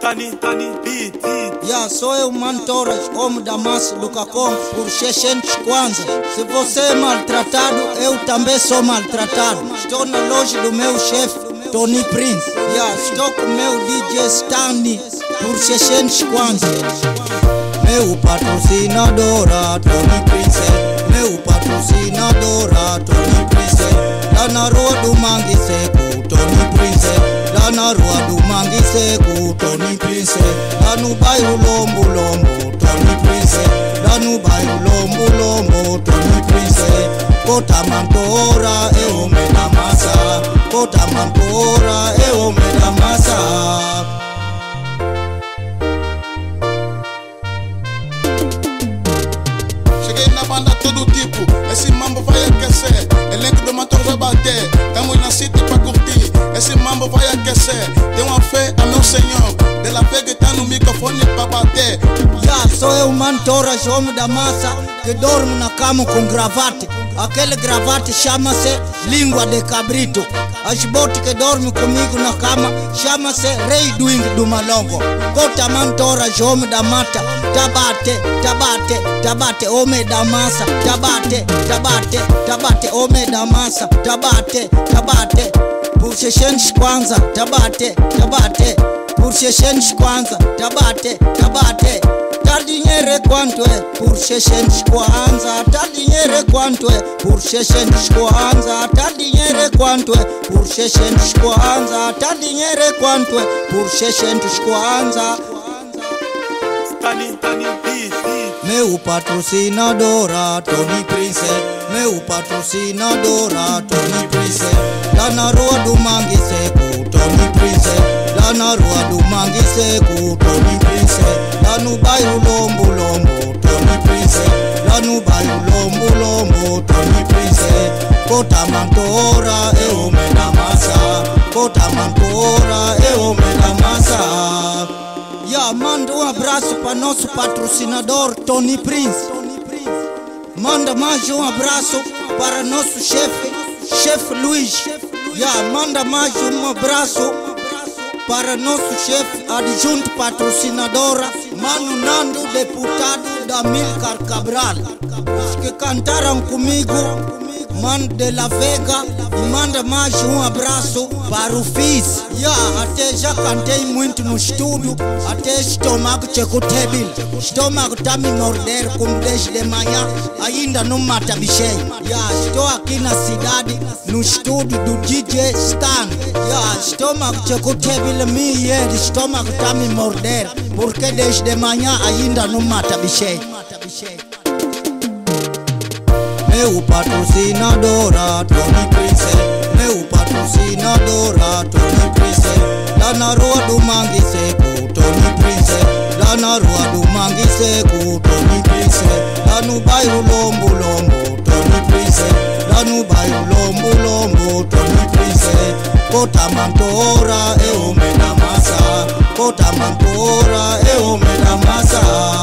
Tani, tani, beat, beat. Ya, sou eu, Mantoras, homem da massa do por 600 kwanza. Se você é maltratado, eu também sou maltratado. Estou na loja do meu chefe, Tony Prince. Ya, estou com meu DJ Stanley, por 600 kwanza. Meu patrocinadora, Tony Prince. Meu patrocinadora, Tony Prince. Lá na rua do Mangue Seco, Tony Prince. kana rwadumangise kutonipise danubai ulombulombo tonipise danubai ulombulombo tonipise kotamamtora eomedamasa kotamamtora eomedamasa chekenabanda todo tipo esse mambo vai aquecer mambo vai aquecer. Dê uma fé a meu senhor, dela fé que tá no microfone pra bater. Já sou eu, Mantora, homem da massa, que dormo na cama com gravate. Aquele gravate chama-se língua de cabrito. As botes que dormem comigo na cama chama-se rei do ing do malongo. Gota Mantora, homem da mata, tabate, tabate, tabate, homem da massa, tabate, tabate, tabate, homem da massa, tabate, tabate. pursheshen kwanza tabate tabate. Pursheshen kwanza tabate tabate. Tadinyere kwantwe pursheshen kwanza tadinyere kwantwe pursheshen kwanza tadinyere kwantwe pursheshen kwanza tadinyere kwantwe pursheshen kwanza meupatrusinadora Tony prince meupatosina dora toni prise do dumangise ku toni prise lanarua dumangise ku toni prise lanubai ulombulombo toni Tony Prince ulombulombo toni prise kotamantora eomena masa. Kotamantora eomena masa. Ya un abraço para nosso patrocinador Tony Prince Manda mais um abraço para nosso chefe, chefe Luiz. Ya, manda mais um abraço para nosso chefe adjunto patrocinadora, Mano Nando, deputado da Milcar Cabral. Os que cantaram comigo, Mano de la Vega, e manda mais um abraço para o Fizz. Ya, até já cantei muito no estúdio, até estômago checotebil. Estômago tá me morder como desde de manhã, ainda não mata bicheio. Ya, estou aqui na cidade, no estúdio do DJ Stan. Ya, estômago checotebil me e estômago tá me morder, porque desde de manhã ainda não mata bicheio. Meu patrocinadora, Tony Prince. Meu patrocinadora, Tony Prince. Lá na rua do Mangue Seco, Tony Prince. Lá na rua do Mangue Seco, Tony Prince. Lá no bairro Lombo Lombo, Tony Prince. Lá no bairro Lombo Lombo, Tony Prince. Kota Mantora, é homem da massa. Kota Mantora, é homem da massa.